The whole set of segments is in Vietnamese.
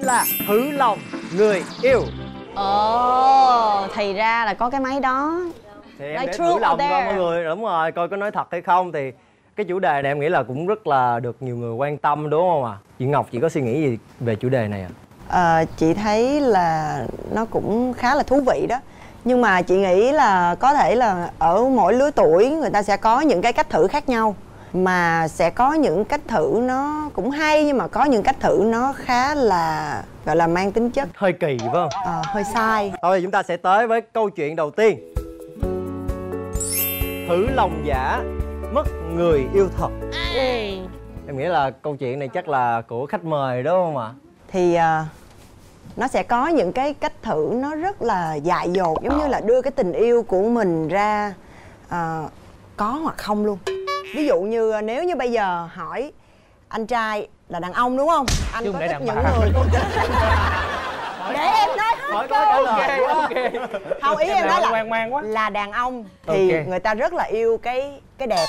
là thử lòng người yêu. Ồ thì ra là có cái máy đó. Thì em Like để thử lòng coi mọi người. Đúng rồi coi có nói thật hay không thì cái chủ đề này em nghĩ là cũng rất là được nhiều người quan tâm đúng không ạ? Chị ngọc chị có suy nghĩ gì về chủ đề này ạ? Ờ, chị thấy là nó cũng khá là thú vị đó. Nhưng mà chị nghĩ là có thể là ở mỗi lứa tuổi người ta sẽ có những cái cách thử khác nhau mà sẽ có những cách thử nó cũng hay nhưng mà có những cách thử nó khá là gọi là mang tính chất hơi kỳ phải không? Ờ, hơi sai. Thôi chúng ta sẽ tới với câu chuyện đầu tiên. Thử lòng giả mất người yêu thật. Em nghĩ là câu chuyện này chắc là của khách mời đúng không ạ? Thì ờ, nó sẽ có những cái cách thử nó rất là dại dột giống như là đưa cái tình yêu của mình ra ờ, có hoặc không luôn ví dụ như ờ, nếu như bây giờ hỏi anh trai là đàn ông đúng không? Anh Chứ có thích những bà. người để em nói hết câu trả lời quá không ý em nói là ngoan ngoan quá. là đàn ông thì Ok. người ta rất là yêu cái cái đẹp.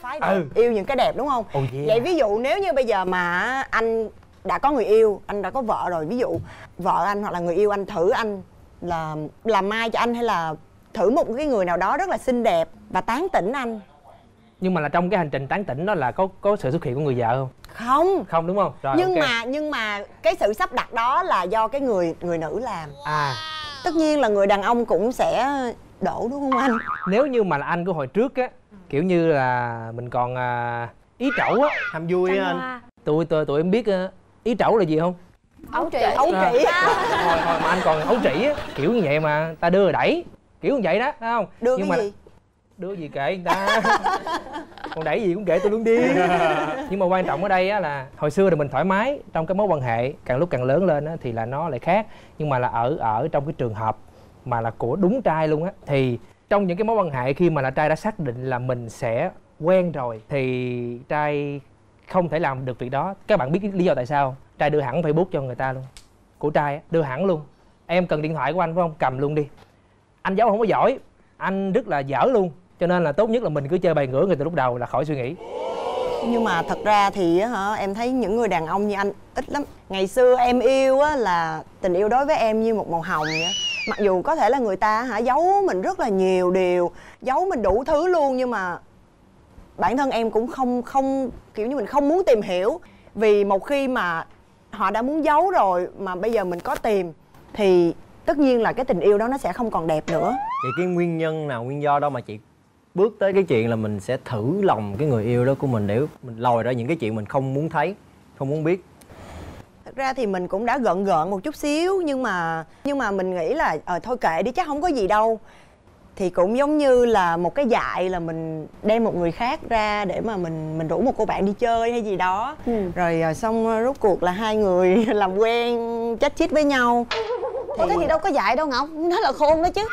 Phái đẹp. Ừ. yêu những cái đẹp đúng không? Oh yeah. vậy ví dụ nếu như bây giờ mà anh đã có người yêu anh đã có vợ rồi ví dụ vợ anh hoặc là người yêu anh thử anh là làm mai cho anh hay là thử một cái người nào đó rất là xinh đẹp và tán tỉnh anh nhưng mà là trong cái hành trình tán tỉnh đó là có có sự xuất hiện của người vợ không? Không. Không đúng không? Rồi nhưng ok. mà nhưng mà cái sự sắp đặt đó là do cái người người nữ làm. À. Tất nhiên là người đàn ông cũng sẽ đổ đúng không anh? Nếu như mà là anh của hồi trước á kiểu như là mình còn à, ý trẩu á. Ham vui á anh. tụi tụi tụi em biết à, ý trẩu là gì không? Ấu trĩ. Ấu trĩ. Hồi hồi mà anh còn ấu trĩ á kiểu như vậy mà ta đưa rồi đẩy. Kiểu như vậy đó thấy không? Đưa nhưng cái mà gì đưa gì kệ người ta? Còn đẩy gì cũng kệ tôi luôn đi. Nhưng mà quan trọng ở đây á là hồi xưa thì mình thoải mái trong cái mối quan hệ càng lúc càng lớn lên á thì là nó lại khác. Nhưng mà là ở ở trong cái trường hợp mà là của đúng trai luôn á thì trong những cái mối quan hệ khi mà là trai đã xác định là mình sẽ quen rồi thì trai không thể làm được việc đó. Các bạn biết lý do tại sao trai đưa hẳn facebook cho người ta luôn. Của trai á, đưa hẳn luôn. Em cần điện thoại của anh phải không? Cầm luôn đi. Anh giấu không có giỏi anh rất là dở luôn cho nên là tốt nhất là mình cứ chơi bài ngửa người từ lúc đầu là khỏi suy nghĩ. Nhưng mà thật ra thì á hả em thấy những người đàn ông như anh ít lắm. Ngày xưa em yêu á là tình yêu đối với em như một màu hồng vậy mặc dù có thể là người ta hả giấu mình rất là nhiều điều giấu mình đủ thứ luôn nhưng mà bản thân em cũng không không kiểu như mình không muốn tìm hiểu. Vì một khi mà họ đã muốn giấu rồi mà bây giờ mình có tìm thì tất nhiên là cái tình yêu đó nó sẽ không còn đẹp nữa. Vậy cái nguyên nhân nào nguyên do đâu mà chị bước tới cái chuyện là mình sẽ thử lòng cái người yêu đó của mình để mình lòi ra những cái chuyện mình không muốn thấy không muốn biết. Thật ra thì mình cũng đã gợn gợn một chút xíu nhưng mà nhưng mà mình nghĩ là ờ thôi kệ đi chắc không có gì đâu. Thì cũng giống như là một cái dại là mình đem một người khác ra để mà mình mình rủ một cô bạn đi chơi hay gì đó. Rồi ờ, xong ờ, rốt cuộc là hai người làm quen chát chít với nhau Ủa cái gì đâu có dạy đâu Ngọc. Nó là khôn đó chứ.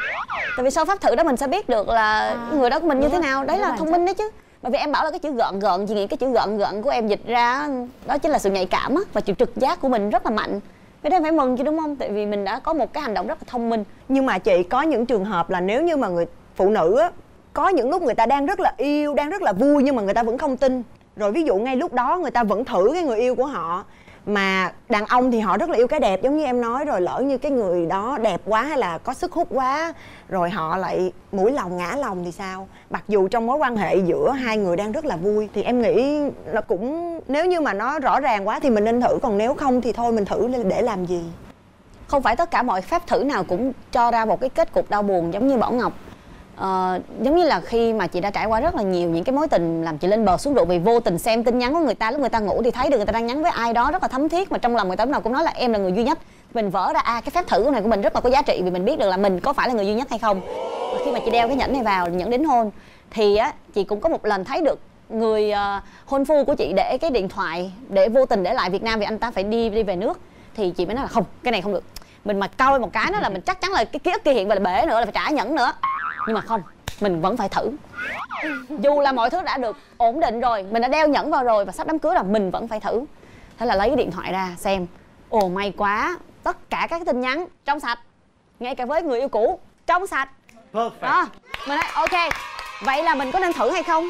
Tại vì sau pháp thử đó mình sẽ biết được là người đó của mình như thế nào. Đấy là thông minh đấy chứ. Bởi vì em bảo là cái chữ gợn gợn Chị nghĩ cái chữ gợn gợn của em dịch ra Đó chính là sự nhạy cảm á Và chịu trực giác của mình rất là mạnh. Cái đó em phải mừng chứ đúng không? Tại vì mình đã có một cái hành động rất là thông minh. Nhưng mà chị có những trường hợp là nếu như mà người phụ nữ á có những lúc người ta đang rất là yêu đang rất là vui nhưng mà người ta vẫn không tin. Rồi ví dụ ngay lúc đó người ta vẫn thử cái người yêu của họ mà đàn ông thì họ rất là yêu cái đẹp, giống như em nói rồi, lỡ như cái người đó đẹp quá hay là có sức hút quá, rồi họ lại mũi lòng, ngã lòng thì sao? Mặc dù trong mối quan hệ giữa hai người đang rất là vui, thì em nghĩ là cũng, nếu như mà nó rõ ràng quá thì mình nên thử, còn nếu không thì thôi, mình thử để làm gì? Không phải tất cả mọi phép thử nào cũng cho ra một cái kết cục đau buồn giống như Bảo Ngọc. Ờ, giống như là khi mà chị đã trải qua rất là nhiều những cái mối tình làm chị lên bờ xuống ruộng vì vô tình xem tin nhắn của người ta lúc người ta ngủ thì thấy được người ta đang nhắn với ai đó rất là thấm thiết mà trong lòng người ta lúc nào cũng nói là em là người duy nhất. Mình vỡ ra à cái phép thử này của mình rất là có giá trị vì mình biết được là mình có phải là người duy nhất hay không. Và khi mà chị đeo cái nhẫn này vào nhẫn đính hôn thì á chị cũng có một lần thấy được người uh, hôn phu của chị để cái điện thoại để vô tình để lại Việt Nam vì anh ta phải đi đi về nước thì chị mới nói là không cái này không được. Mình mà coi một cái nó là mình chắc chắn là cái ký ức kia hiện và là bể nữa là phải trả nhẫn nữa nhưng mà không mình vẫn phải thử. Dù là mọi thứ đã được ổn định rồi mình đã đeo nhẫn vào rồi và sắp đám cưới là mình vẫn phải thử. Thế là lấy cái điện thoại ra xem. Ồ may quá tất cả các cái tin nhắn trong sạch. Ngay cả với người yêu cũ trong sạch. Đó mình nói ok vậy là mình có nên thử hay không?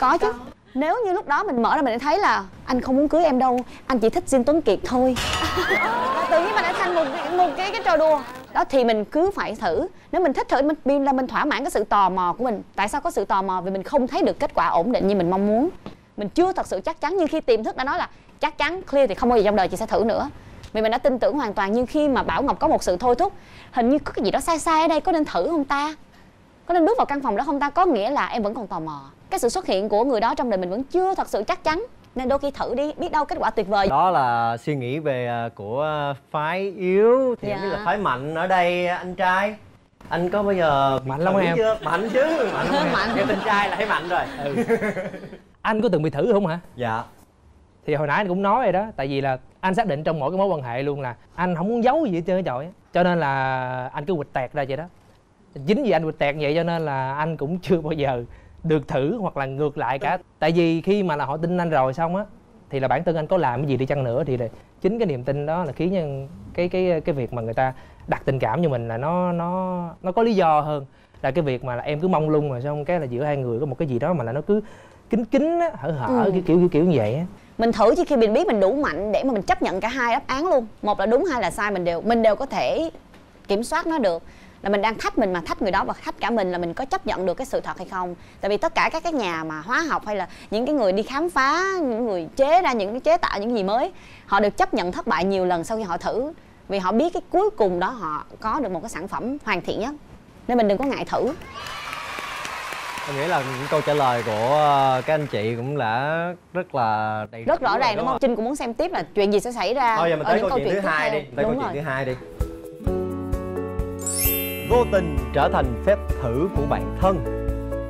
Có chứ. Nếu như lúc đó mình mở ra mình thấy là anh không muốn cưới em đâu anh chỉ thích Diên Tuấn Kiệt thôi. Tự nhiên mình đã thành một một cái cái trò đùa đó thì mình cứ phải thử. Nếu mình thích thử, mình là mình thỏa mãn cái sự tò mò của mình. Tại sao có sự tò mò? Vì mình không thấy được kết quả ổn định như mình mong muốn. Mình chưa thật sự chắc chắn, nhưng khi tiềm thức đã nói là chắc chắn, clear thì không bao giờ trong đời chị sẽ thử nữa. Vì mình đã tin tưởng hoàn toàn, nhưng khi mà bảo ngọc có một sự thôi thúc, hình như có cái gì đó sai sai ở đây, có nên thử không ta? Có nên bước vào căn phòng đó không ta? Có nghĩa là em vẫn còn tò mò. Cái sự xuất hiện của người đó trong đời mình vẫn chưa thật sự chắc chắn nên đôi khi thử đi biết đâu kết quả tuyệt vời đó là suy nghĩ về à, của phái yếu thì Dạ. không biết là phái mạnh ở đây anh trai anh có bao giờ Mạnh lắm em. chưa mạnh chứ mạnh lắm em. Mạnh. Nghe tình trai là thấy mạnh rồi anh có từng bị thử không hả dạ thì hồi nãy anh cũng nói rồi đó tại vì là anh xác định trong mỗi cái mối quan hệ luôn là anh không muốn giấu gì hết trơn trời á. cho nên là anh cứ quịch tẹt ra vậy đó chính vì anh quịch tẹt vậy cho nên là anh cũng chưa bao giờ được thử hoặc là ngược lại cả. Tại vì khi mà là họ tin anh rồi xong á thì là bản thân anh có làm cái gì đi chăng nữa thì là chính cái niềm tin đó là khiến cho cái cái cái việc mà người ta đặt tình cảm cho mình là nó nó nó có lý do hơn. Là cái việc mà là em cứ mong lung rồi xong cái là giữa hai người có một cái gì đó mà là nó cứ kín kín á hở hở Ừ. kiểu kiểu kiểu kiểu như vậy á. Mình thử chỉ khi mình biết mình đủ mạnh để mà mình chấp nhận cả hai đáp án luôn. Một là đúng hai là sai mình đều mình đều có thể kiểm soát nó được là mình đang thách mình mà thách người đó và thách cả mình là mình có chấp nhận được cái sự thật hay không? Tại vì tất cả các cái nhà mà hóa học hay là những cái người đi khám phá những người chế ra những cái chế tạo những gì mới họ đều chấp nhận thất bại nhiều lần sau khi họ thử. Vì họ biết cái cuối cùng đó họ có được một cái sản phẩm hoàn thiện nhất. Nên mình đừng có ngại thử. Em nghĩ là những câu trả lời của ờ, các anh chị cũng đã rất là đầy rất rõ ràng đúng không? trinh cũng muốn xem tiếp là chuyện gì sẽ xảy ra Thôi giờ mình tới câu chuyện thứ hai đi, tới câu Đúng chuyện thứ hai đi. Vô tình trở thành phép thử của bạn thân.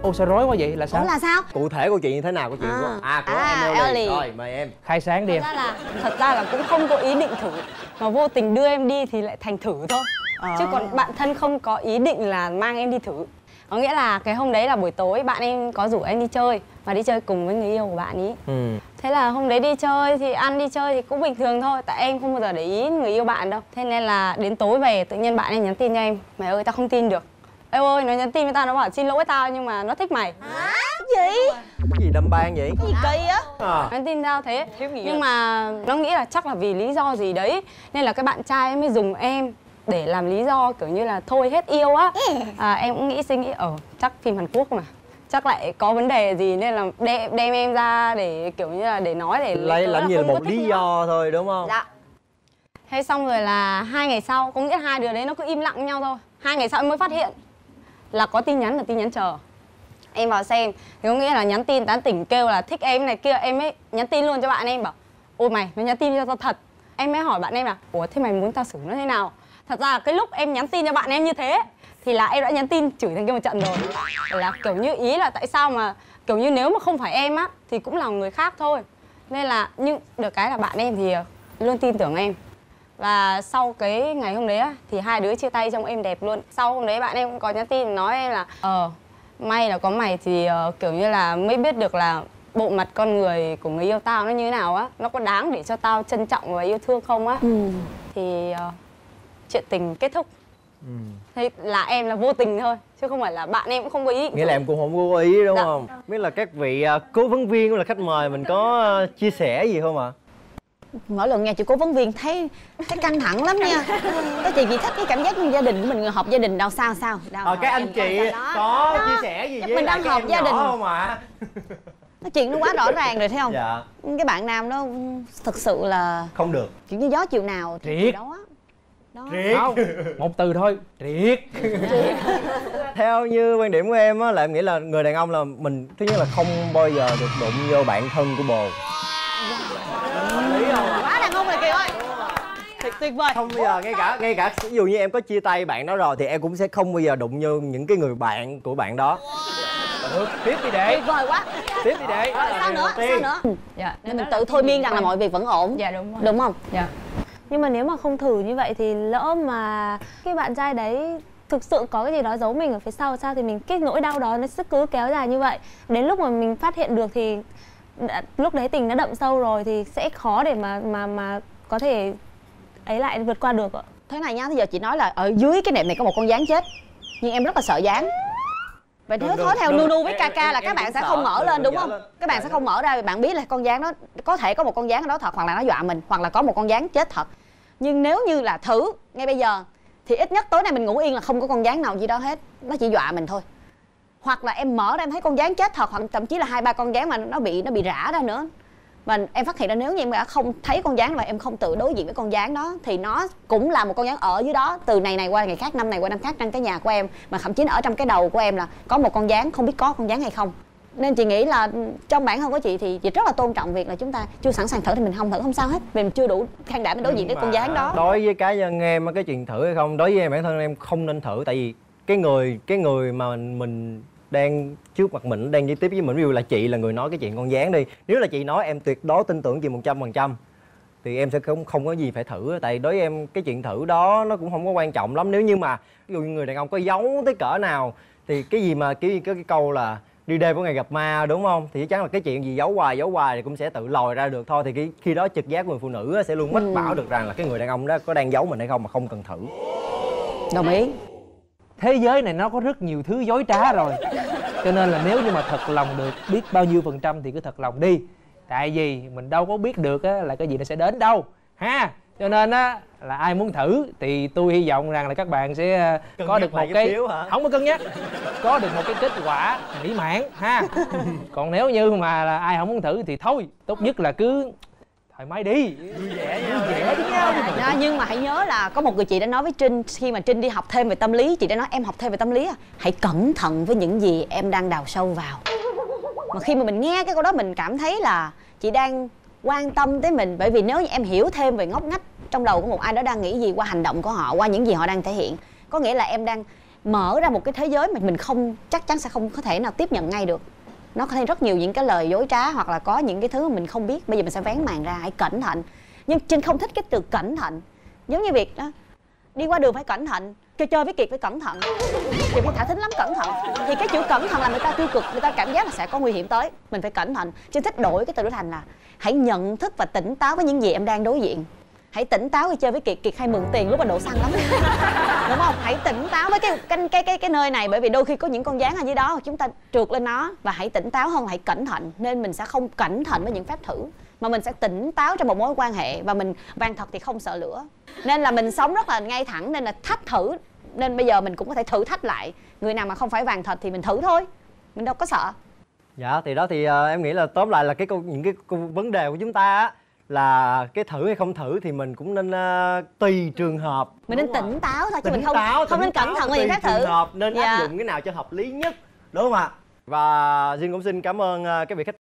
ô sao rối quá vậy là sao Ủa là sao Cụ thể câu chuyện như thế nào câu chuyện À. của à của À, em Ellie. Ellie. Rồi mời em. khai sáng đi em ra là thật ra là cũng không có ý định thử mà vô tình đưa em đi thì lại thành thử thôi chứ còn bạn thân không có ý định là mang em đi thử có nghĩa là cái hôm đấy là buổi tối bạn em có rủ em đi chơi và đi chơi cùng với người yêu của bạn ý. Ừ. thế là hôm đấy đi chơi thì ăn đi chơi thì cũng bình thường thôi tại em không bao giờ để ý người yêu bạn đâu. Thế nên là đến tối về tự nhiên bạn em nhắn tin cho em. Mày ơi tao không tin được. Ê ơi nó nhắn tin với tao nó bảo xin lỗi tao nhưng mà nó thích mày. Gì? Cái gì đâm ban vậy? gì kỳ á? À. nhắn tin tao thế. Nhưng mà nó nghĩ là chắc là vì lý do gì đấy nên là cái bạn trai ấy mới dùng em để làm lý do kiểu như là thôi hết yêu á. À, em cũng nghĩ suy nghĩ ở chắc phim Hàn Quốc mà. Chắc lại có vấn đề gì nên là đem, đem em ra để kiểu như là để nói để Lấy làm như là một lý nữa. do thôi đúng không? dạ. Thế xong rồi là hai ngày sau có nghĩa hai đứa đấy nó cứ im lặng nhau thôi. Hai ngày sau em mới phát hiện là có tin nhắn là tin nhắn chờ. Em vào xem thì có nghĩa là nhắn tin tán tỉnh kêu là thích em này kia em ấy nhắn tin luôn cho bạn em bảo ôi mày nó nhắn tin cho tao thật. Em mới hỏi bạn em là ủa thế mày muốn tao xử nó thế nào thật ra là cái lúc em nhắn tin cho bạn em như thế thì là em đã nhắn tin chửi thằng kia một trận rồi. Là kiểu như ý là tại sao mà kiểu như nếu mà không phải em á thì cũng là người khác thôi. Nên là nhưng được cái là bạn em thì ờ, luôn tin tưởng em. Và sau cái ngày hôm đấy á thì hai đứa chia tay trong êm đẹp luôn. Sau hôm đấy bạn em cũng có nhắn tin nói em là ờ may là có mày thì ờ, kiểu như là mới biết được là bộ mặt con người của người yêu tao nó như thế nào á. Nó có đáng để cho tao trân trọng và yêu thương không á. Ừ. thì ờ, chuyện tình kết thúc Ừ. thế là em là vô tình thôi chứ không phải là bạn em cũng không có ý định Nghĩa là em cũng không có ý đúng Dạ. không? Biết là các vị à, cố vấn viên cũng là khách mời mình có à, chia sẻ gì không ạ? mỗi lần nghe chị cố vấn viên thấy thấy căng thẳng lắm nha có chị chỉ thích cái cảm giác như gia đình của mình người họp gia đình đâu sao sao đâu Ờ, các hỏi anh chị có Đó. chia sẻ gì với mình đang họp gia đình. không ạ? Nói chuyện nó quá rõ ràng rồi thấy không Dạ, cái bạn nam đó thực sự là không được. kiểu như gió chiều nào thì đó đó. Triết. không một từ thôi. Triệt Theo như quan điểm của em á là em nghĩ là người đàn ông là mình thứ nhất là không bao giờ được đụng vô bạn thân của bồ. Quá đàn ông này kìa ơi. Tuyệt tuyệt vời. Không bao giờ ngay cả ngay cả ví dụ như em có chia tay bạn đó rồi thì em cũng sẽ không bao giờ đụng vô những cái người bạn của bạn đó. được tiếp đi đệ tuyệt vời quá. Tiếp đi đệ rồi sao nữa? Sao nữa? Dạ nên mình tự thôi miên rằng là mọi việc vẫn ổn. Dạ đúng rồi. Đúng không? Dạ nhưng mà nếu mà không thử như vậy thì lỡ mà cái bạn trai đấy thực sự có cái gì đó giấu mình ở phía sau sao thì mình cái nỗi đau đó nó cứ kéo dài như vậy. Đến lúc mà mình phát hiện được thì đã, lúc đấy tình đã đậm sâu rồi thì sẽ khó để mà mà mà có thể ấy lại vượt qua được ạ. Thế này nhá bây giờ chị nói là ở dưới cái nệm này có một con gián chết nhưng em rất là sợ gián vậy nếu thói theo được. nu nu với Em- ca ca em- là em các bạn sẽ sợ. không mở lên đúng không các bạn Dạ, sẽ dạ. không mở ra bạn biết là con gián đó có thể có một con gián ở đó thật hoặc là nó dọa mình hoặc là có một con gián chết thật nhưng nếu như là thử ngay bây giờ thì ít nhất tối nay mình ngủ yên là không có con gián nào gì đó hết nó chỉ dọa mình thôi hoặc là em mở ra em thấy con gián chết thật hoặc thậm chí là hai ba con gián mà nó bị nó bị rã ra nữa và em phát hiện ra nếu như em đã không thấy con gián và em không tự đối diện với con gián đó thì nó cũng là một con gián ở dưới đó. Từ ngày này qua ngày khác năm này qua năm khác trong cái nhà của em mà thậm chí ở trong cái đầu của em là có một con gián không biết có con gián hay không. Nên chị nghĩ là trong bản thân của chị thì chị rất là tôn trọng việc là chúng ta chưa sẵn sàng thử thì mình không thử không sao hết. Mình chưa đủ can đảm để đối diện với con gián đó. đối với cá nhân em cái chuyện thử hay không đối với em bản thân em không nên thử. Tại vì cái người cái người mà mình đang trước mặt mình đang giao tiếp với mình. Ví dụ là chị là người nói cái chuyện con gián đi. Nếu là chị nói em tuyệt đối tin tưởng chị một trăm phần trăm. Thì em sẽ không không có gì phải thử. Tại đối với em cái chuyện thử đó nó cũng không có quan trọng lắm. Nếu như mà ví dụ như người đàn ông có giấu tới cỡ nào thì cái gì mà cái cái, cái câu là đi đêm có ngày gặp ma đúng không? Thì chắc chắn là cái chuyện gì giấu hoài giấu hoài thì cũng sẽ tự lòi ra được thôi. Thì cái khi đó trực giác của người phụ nữ sẽ luôn mách bảo được rằng là cái người đàn ông đó có đang giấu mình hay không mà không cần thử. Đồng ý. Thế giới này nó có rất nhiều thứ dối trá rồi cho nên là nếu như mà thật lòng được biết bao nhiêu phần trăm thì cứ thật lòng đi. Tại vì mình đâu có biết được á, là cái gì nó sẽ đến đâu ha? Cho nên á là ai muốn thử thì tôi hy vọng rằng là các bạn sẽ ờ, Cân có được một cái không có cân nhắc có được một cái kết quả mỹ mãn ha? Còn nếu như mà là ai không muốn thử thì thôi tốt nhất là cứ thoải mái đi. Vui vẻ vui vẻ với nhau mà. Đó, nhưng mà hãy nhớ là có một người chị đã nói với Trinh khi mà Trinh đi học thêm về tâm lý chị đã nói em học thêm về tâm lý à. Hãy cẩn thận với những gì em đang đào sâu vào. Mà khi mà mình nghe cái câu đó mình cảm thấy là chị đang quan tâm tới mình. Bởi vì nếu như em hiểu thêm về ngóc ngách trong đầu của một ai đó đang nghĩ gì qua hành động của họ qua những gì họ đang thể hiện có nghĩa là em đang mở ra một cái thế giới mà mình không chắc chắn sẽ không có thể nào tiếp nhận ngay được. Nó có thể rất nhiều những cái lời dối trá hoặc là có những cái thứ mà mình không biết. Bây giờ mình sẽ vén màn ra hãy cẩn thận nhưng trinh không thích cái từ cẩn thận. Giống như việc đó đi qua đường phải cẩn thận chơi chơi với kiệt phải cẩn thận. Kiệt phải thả thính lắm cẩn thận. Thì cái chữ cẩn thận là người ta tiêu cực người ta cảm giác là sẽ có nguy hiểm tới. Mình phải cẩn thận. Trinh thích đổi cái từ đó thành là hãy nhận thức và tỉnh táo với những gì em đang đối diện. Hãy tỉnh táo khi chơi với kiệt kiệt hay mượn tiền lúc mà đổ xăng lắm. Đúng không? Hãy tỉnh táo với cái cái cái cái, cái nơi này bởi vì đôi khi có những con gián ở dưới đó chúng ta trượt lên nó. Và hãy tỉnh táo hơn hãy cẩn thận nên mình sẽ không cẩn thận với những phép thử mà mình sẽ tỉnh táo trong một mối quan hệ và mình vàng thật thì không sợ lửa. Nên là mình sống rất là ngay thẳng nên là thách thử. Nên bây giờ mình cũng có thể thử thách lại. Người nào mà không phải vàng thật thì mình thử thôi. Mình đâu có sợ. Dạ thì đó thì ờ, em nghĩ là tóm lại là cái câu những cái câu vấn đề của chúng ta á là cái thử hay không thử thì mình cũng nên ờ, tùy trường hợp. Mình nên tỉnh táo thôi chứ mình không táo, không nên cẩn thận với những thử. trường hợp nên Dạ. áp dụng cái nào cho hợp lý nhất. Đúng không ạ? Và Duyên cũng xin cảm ơn ờ, các vị khách